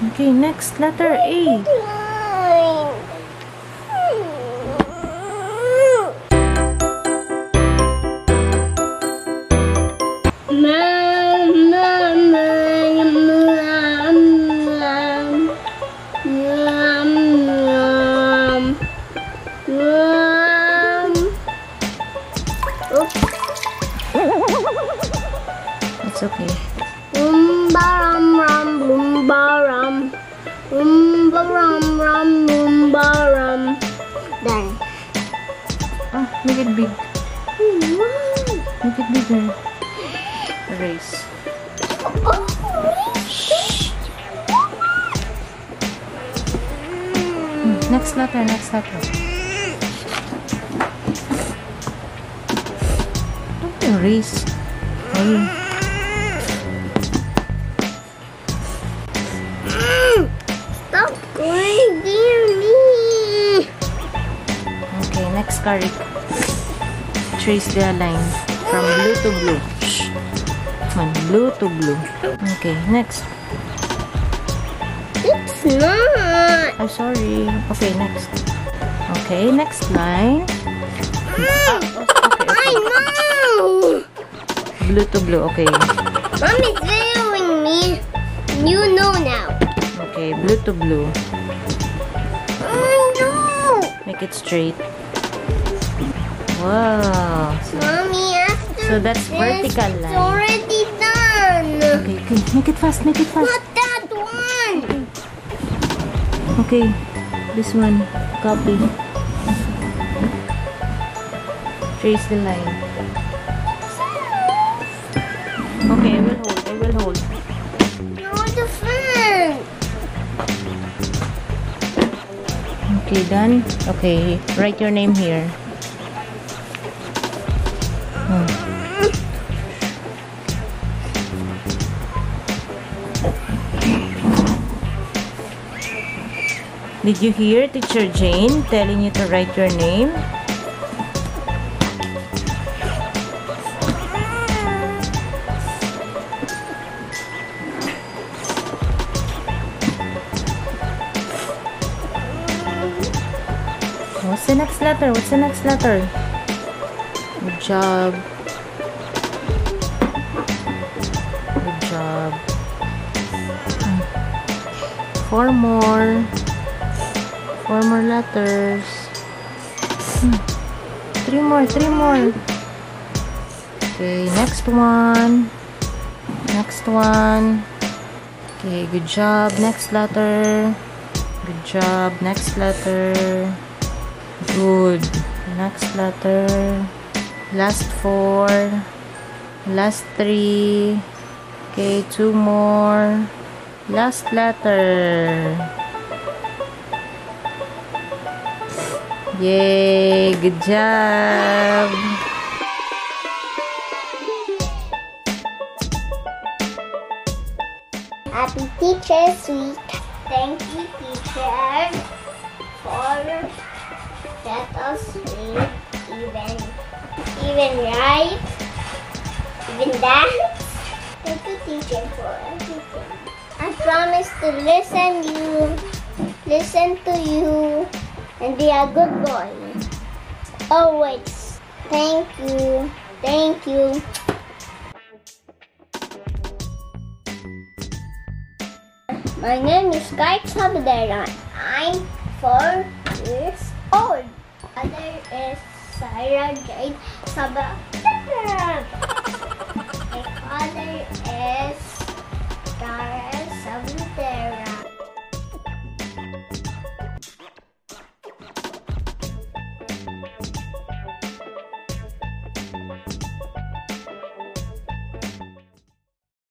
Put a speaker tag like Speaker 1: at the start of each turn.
Speaker 1: Okay, next letter A. It's okay.
Speaker 2: Boom-ba-rum. Rum-ba-rum, rum, boom-ba-rum. Done.
Speaker 1: Ah, make it big. Make it bigger. Erase. Hmm, Next letter, next letter. Don't erase. Ay. Okay, card. Trace the line from blue to blue. On, blue to blue. Okay, next.
Speaker 2: It's not.
Speaker 1: I'm sorry. Okay, next. Okay, next line. Ah, okay,
Speaker 2: I
Speaker 1: okay.
Speaker 2: know.
Speaker 1: Blue to blue. Okay.
Speaker 2: Mommy's videoing me. You know now.
Speaker 1: Okay, blue to blue.
Speaker 2: I know.
Speaker 1: Make it straight. Wow.
Speaker 2: Mommy, after
Speaker 1: So that's
Speaker 2: this,
Speaker 1: vertical
Speaker 2: it's already done.
Speaker 1: Okay, okay. Make it fast. Make it fast.
Speaker 2: Not that one.
Speaker 1: Okay. This one. Copy. Trace the line. Okay, I will hold. I will hold.
Speaker 2: You're the fan.
Speaker 1: Okay, done. Okay, write your name here. Did you hear Teacher Jane telling you to write your name? What's the next letter? What's the next letter? Good job. Good job. Four more. Four more letters. Hmm. Three more, three more. Okay, next one. Next one. Okay, good job. Next letter. Good job. Next letter. Good. Next letter. Last four. Last three. Okay, two more. Last letter. Yay! Good job!
Speaker 2: Happy Teacher's Week. Thank you, teacher, for let us even, even write, even dance. Thank you, teacher, for everything. I promise to listen you, listen to you, and they are good boys. Always. Thank you. Thank you. My name is Kai Sabadera. I'm four years old. Mother is Sarah Jade Sabadera. My father is